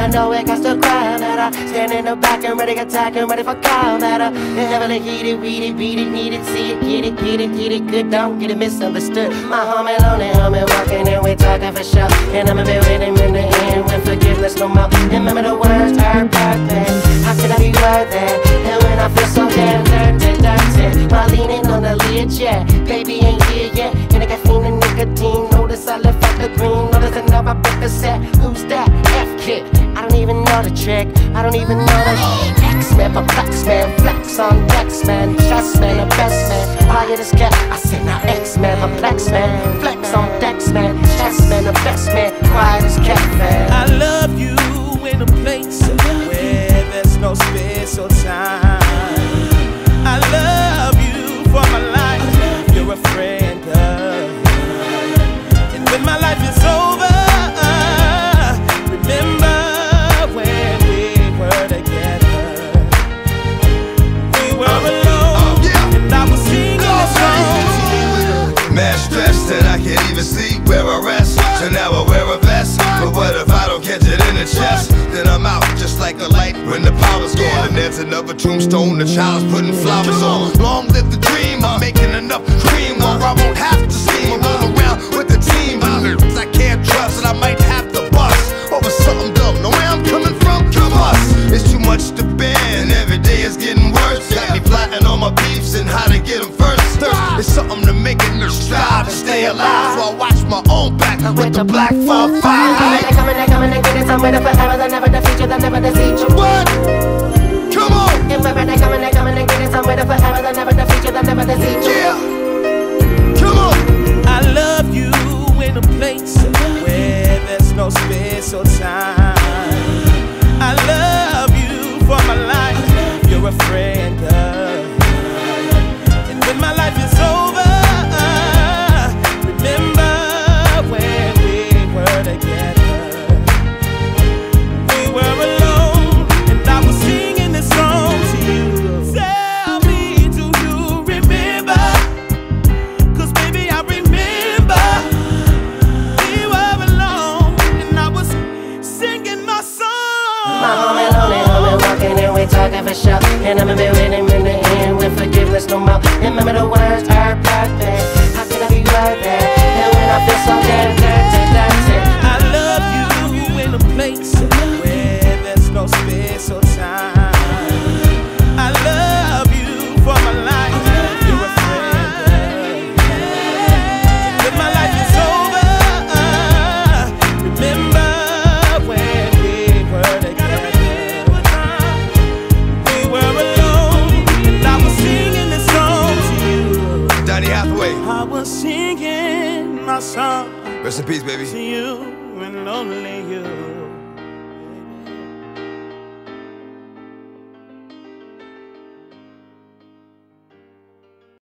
I know it got to cry matter. Stand in the back and ready to attack and ready for matter. And heavily heated, it, beat it, need it, see it, get it, get it, get it, good, don't get it misunderstood. My homie lonely, homie walking and we talking for sure. And I'ma be with him in the end when forgiveness no more. And Remember the words, her birthday. How could I be worth it? And when I feel so damn dirty, dirty, my leaning on the lid, yeah. Baby ain't trick. I don't even know the X man, perplex man, flex on Dex man, chess man, the best man. Quiet as cat. I said now X man, perplex man, flex on Dex man, chess man, the best man. Quiet as cat that I can't even see where I rest. So now I wear a vest. But what if I don't catch it in the chest? Then I'm out just like a light when the power's gone. And there's another tombstone, the child's putting flowers on. Long live the dream of making enough cream where I won't have to steam. Roll around with the team. I can't trust and I might have to bust over something dumb. Know where I'm coming from? Come us. It's too much to stay alive. So I watch my own back with the black fall Coming, fire. they coming, they coming, they getting somewhere forever. They never defeat you, they never deceive you. What? Come on, Remember, they coming, they coming, they getting somewhere forever. They never defeat you, they never deceive you. yeah. My homie lonely, homie walking and we talking for sure. And I'ma be him in the end with forgiveness no more. Remember the words, her birthday. Donny Hathaway. I was singing my song Rest in peace, baby. to you and only you.